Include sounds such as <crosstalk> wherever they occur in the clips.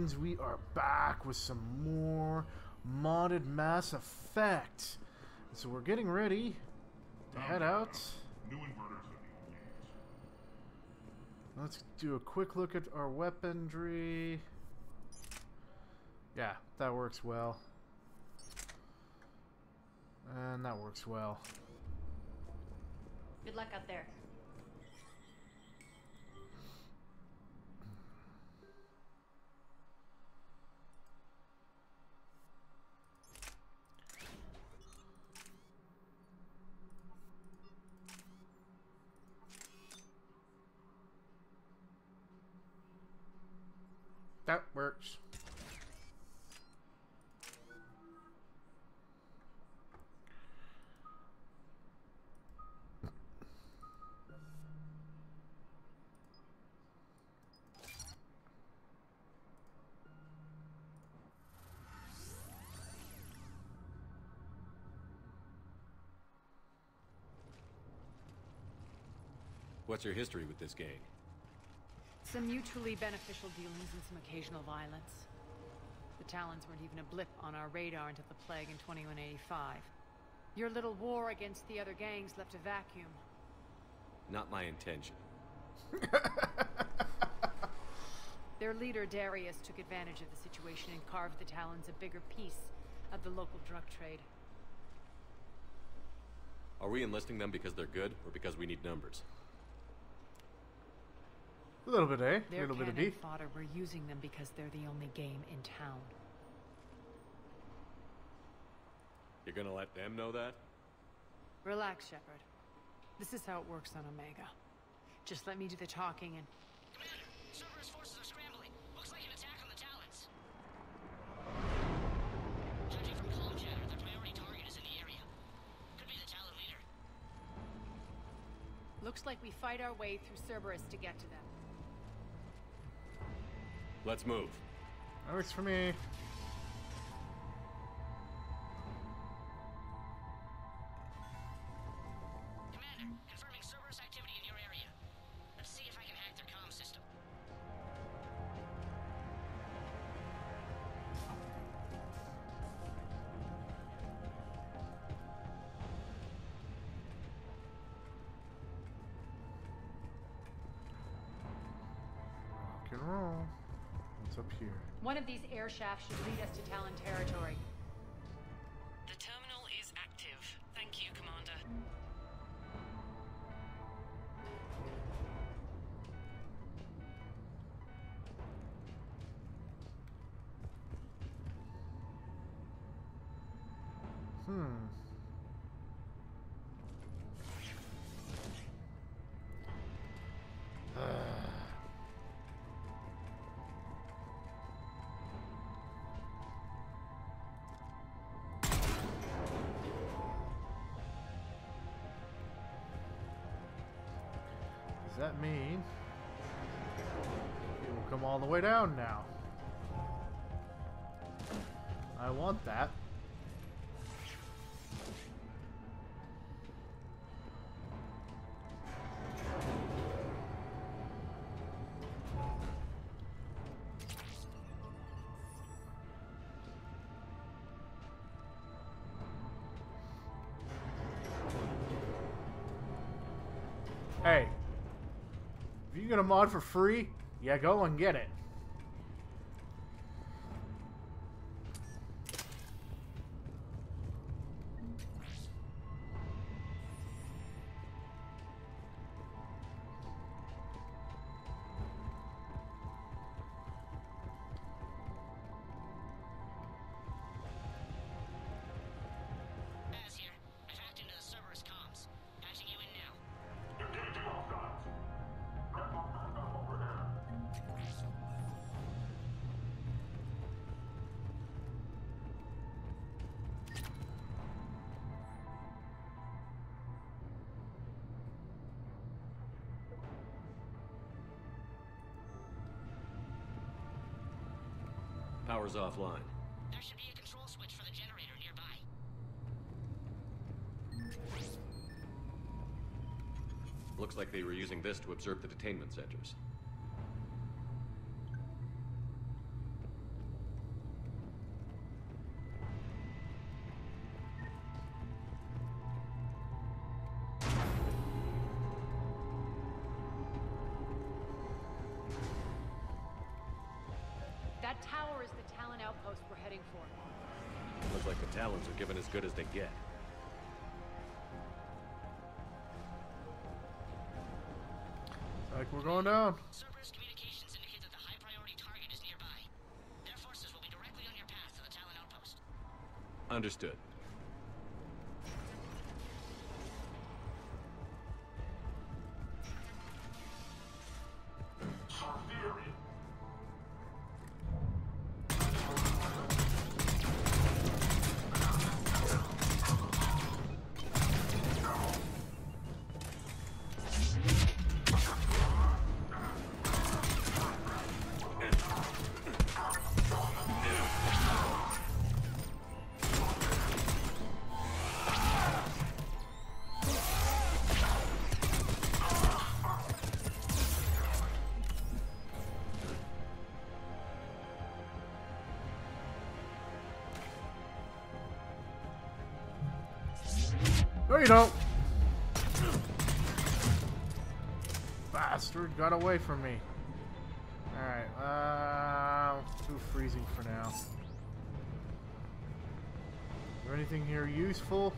Guardians, we are back with some more modded Mass Effect. So we're getting ready to head out. New inverters have been completed. Let's do a quick look at our weaponry. Yeah, that works well. And that works well. Good luck out there. That works. What's your history with this gang? Some mutually beneficial dealings and some occasional violence. The Talons weren't even a blip on our radar until the plague in 2185. Your little war against the other gangs left a vacuum. Not my intention. <laughs> Their leader, Darius, took advantage of the situation and carved the Talons a bigger piece of the local drug trade. Are we enlisting them because they're good, or because we need numbers? A little bit A, a Their little bit of cannon B. fodder, we're using them because they're the only game in town. You're gonna let them know that? Relax, Shepard. This is how it works on Omega. Just let me do the talking and... Commander, Cerberus forces are scrambling. Looks like an attack on the Talons. Judging from comm chatter, their priority target is in the area. Could be the Talon leader. Looks like we fight our way through Cerberus to get to them. Let's move. That works for me. These air shafts should lead us to Talon territory. That mean it will come all the way down now? I want that. You get a mod for free, yeah, go and get it. Power's offline. There should be a control switch for the generator nearby. Looks like they were using this to observe the detainment centers. Heading for. Looks like the Talons are giving as good as they get. Like we're going down. Cerberus communications indicate that the high priority target is nearby. Their forces will be directly on your path to the Talon outpost. Understood. No, you don't. Bastard got away from me. Alright, uh, do freezing for now. Is there anything here useful?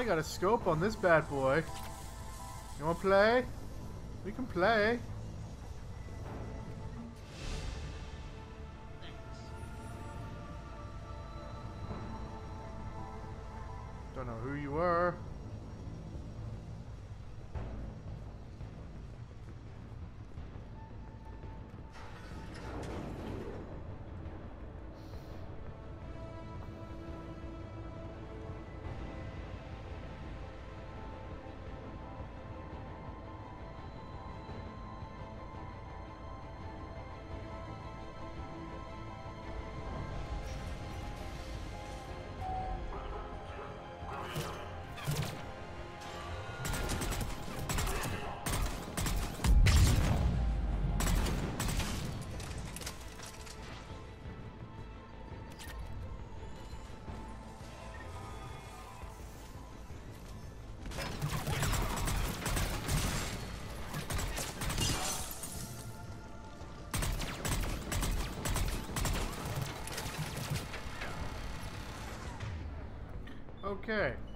I got a scope on this bad boy. You wanna play? We can play. Don't know who you were. Okay.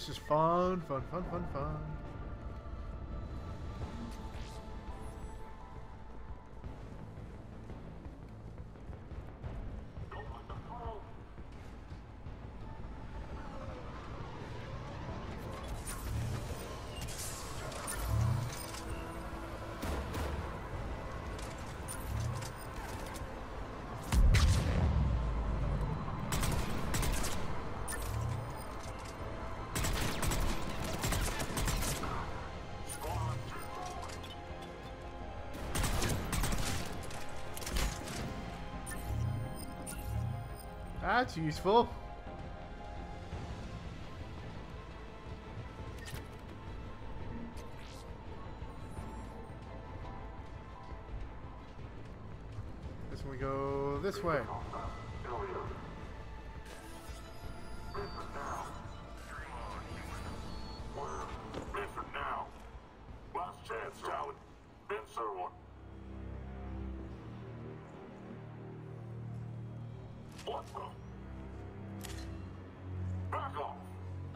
This is fun, fun, fun, fun, fun. That's useful.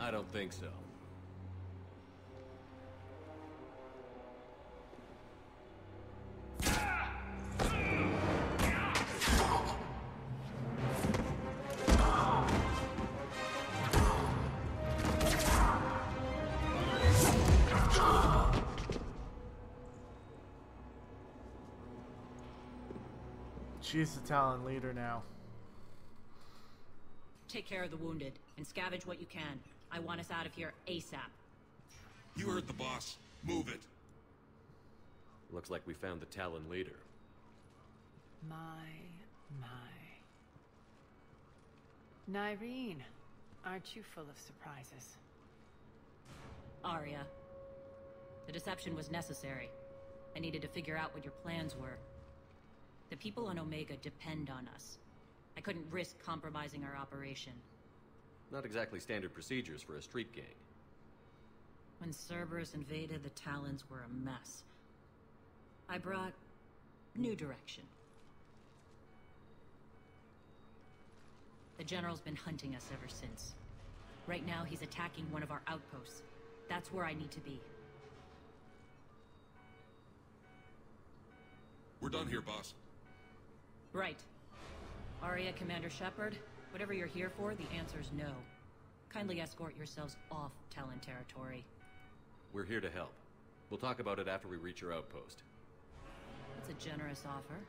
I don't think so. She's the Talon leader now. Take care of the wounded and scavenge what you can. I want us out of here ASAP. You heard the boss. Move it. Looks like we found the Talon leader. My, my. Nyreen, aren't you full of surprises? Aria. The deception was necessary. I needed to figure out what your plans were. The people on Omega depend on us. I couldn't risk compromising our operation. Not exactly standard procedures for a street gang. When Cerberus invaded, the Talons were a mess. I brought new direction. The General's been hunting us ever since. Right now, he's attacking one of our outposts. That's where I need to be. We're done here, boss. Right. Aria Commander Shepard, whatever you're here for, the answer's no. Kindly escort yourselves off Talon territory. We're here to help. We'll talk about it after we reach your outpost. That's a generous offer.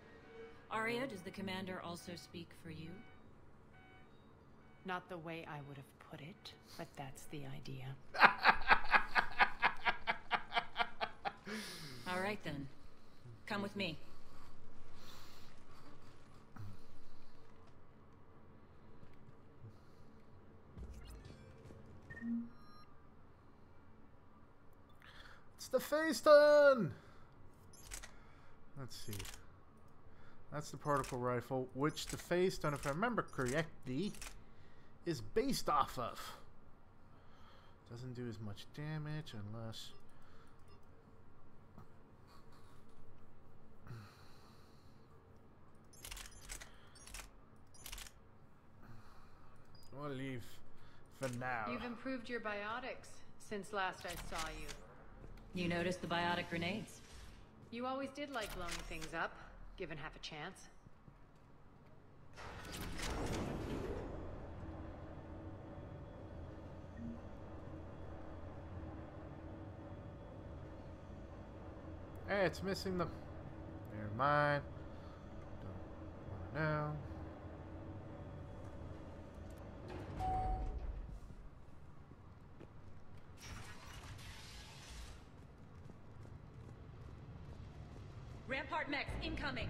Aria, does the Commander also speak for you? Not the way I would have put it, but that's the idea. <laughs> All right then. Come with me. It's the Phaeston! Let's see. That's the particle rifle, which the Phaeston, if I remember correctly, is based off of. Doesn't do as much damage unless... We'll leave for now. You've improved your biotics since last I saw you. You noticed the biotic grenades? You always did like blowing things up, given half a chance. Hey, it's missing the. Never mind. Don't wanna know. Rampart mechs incoming!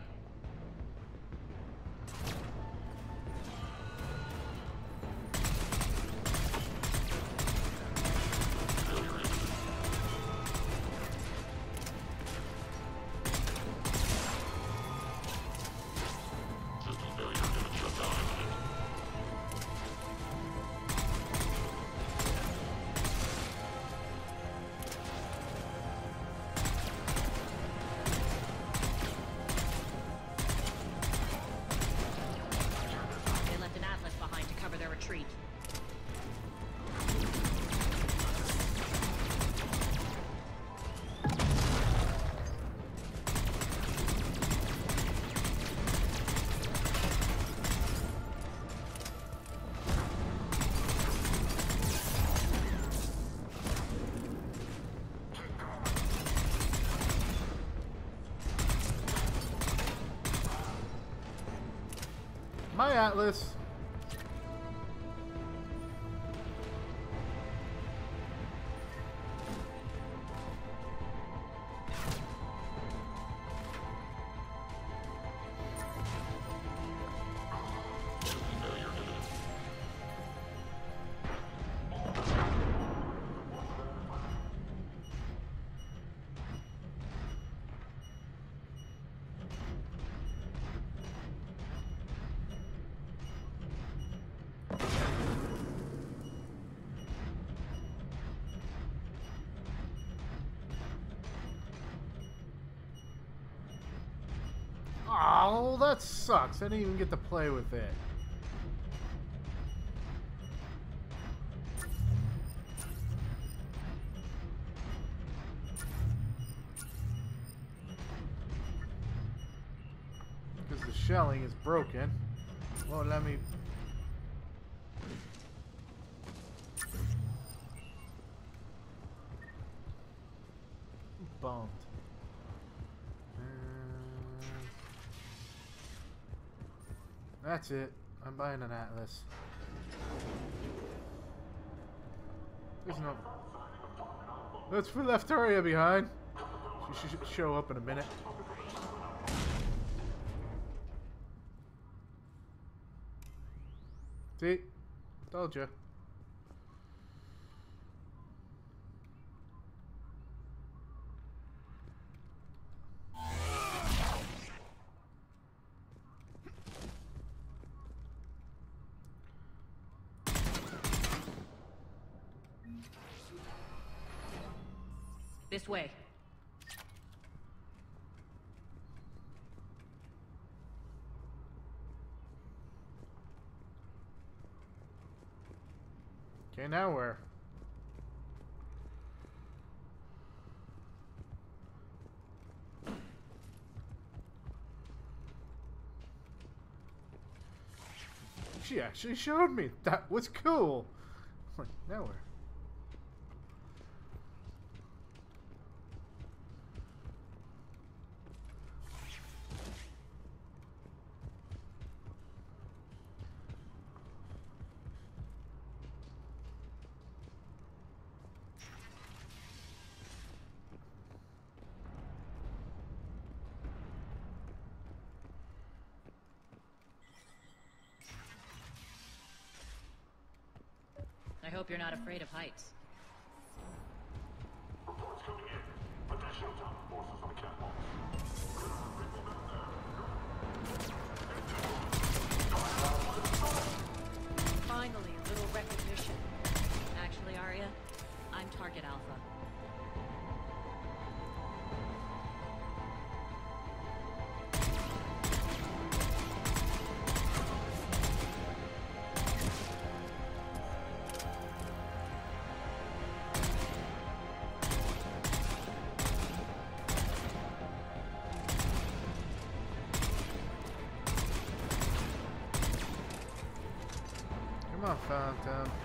My Atlas. Oh, that sucks. I didn't even get to play with it. Because the shelling is broken. Won't let me bummed. That's it. I'm buying an Atlas. There's no. Let's we left Aria behind. She should show up in a minute. See? Told you. This way. Okay, now where? She actually showed me. That was cool. Like, now where? Hope you're not afraid of heights. Finally, a little recognition. Actually, Aria, I'm Target Alpha. Come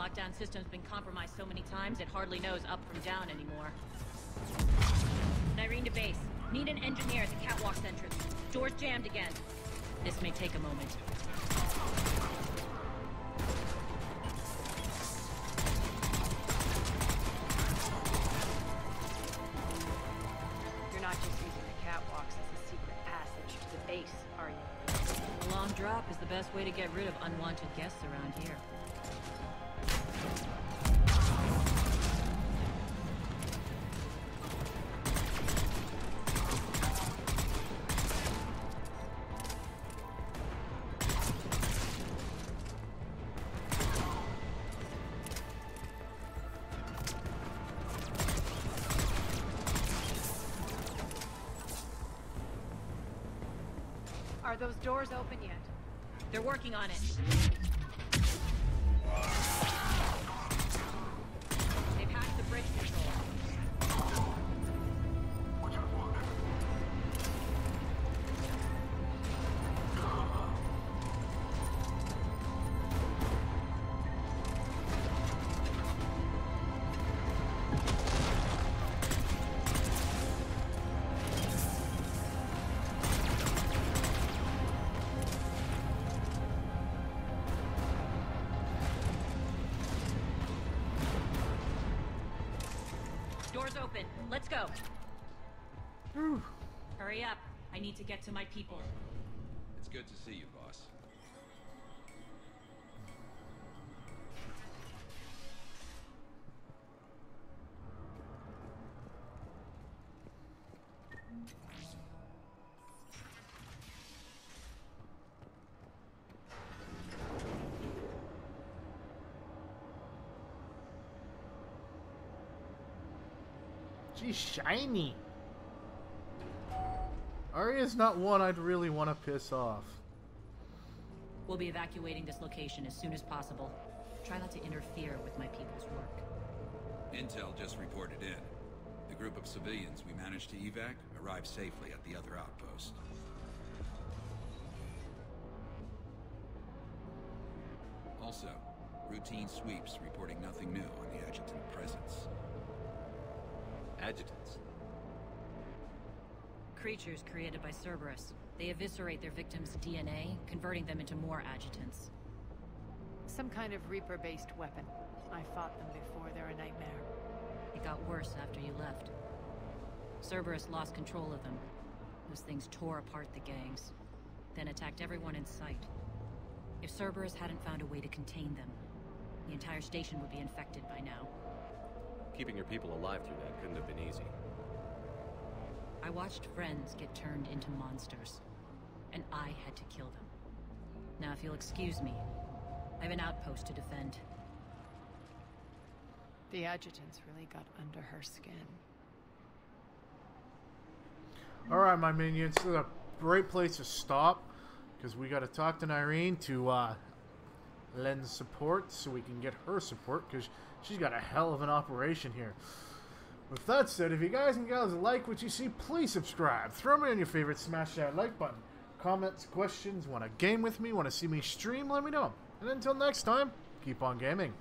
Lockdown system's been compromised so many times it hardly knows up from down anymore. Nyreen to base. Need an engineer at the catwalk's entrance. Door's jammed again. This may take a moment. You're not just using the catwalks as a secret passage to the base, are you? A long drop is the best way to get rid of unwanted guests around here. Are those doors open yet? They're working on it. Doors open. Let's go. Hurry up. I need to get to my people. It's good to see you, boss. She's shiny. Aria's not one I'd really want to piss off. We'll be evacuating this location as soon as possible. Try not to interfere with my people's work. Intel just reported in. The group of civilians we managed to evac arrived safely at the other outpost. Also, routine sweeps reporting nothing new on the adjutant presence. Adjutants. Creatures created by Cerberus. They eviscerate their victims' DNA, converting them into more adjutants. Some kind of Reaper-based weapon. I fought them before, they're a nightmare. It got worse after you left. Cerberus lost control of them. Those things tore apart the gangs, then attacked everyone in sight. If Cerberus hadn't found a way to contain them, the entire station would be infected by now. Keeping your people alive through that couldn't have been easy. I watched friends get turned into monsters, and I had to kill them. Now, if you'll excuse me, I have an outpost to defend. The adjutants really got under her skin. Alright, my minions, this is a great place to stop because we got to talk to Nyreen to uh, lend support so we can get her support because she's got a hell of an operation here. With that said, if you guys and gals like what you see, please subscribe. Throw me on your favorite, smash that like button. Comments, questions, want to game with me, want to see me stream, let me know. And until next time, keep on gaming.